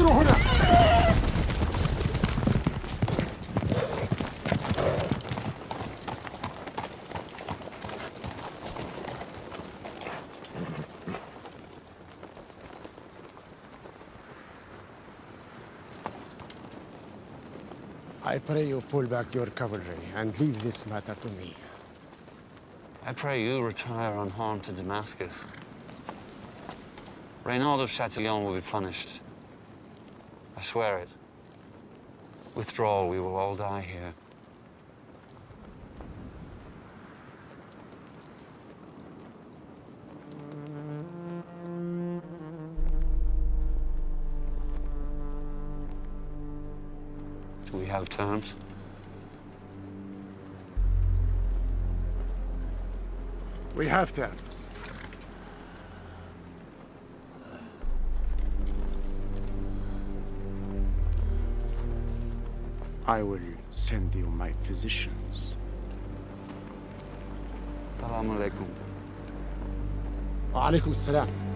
هنا I pray you pull back your cavalry and leave this matter to me. I pray you retire unharmed to Damascus. Reynald of Chatillon will be punished, I swear it. Withdrawal, we will all die here. Do we have terms? We have terms. I will send you my physicians. Assalamu alaikum. Wa alaikum assalam.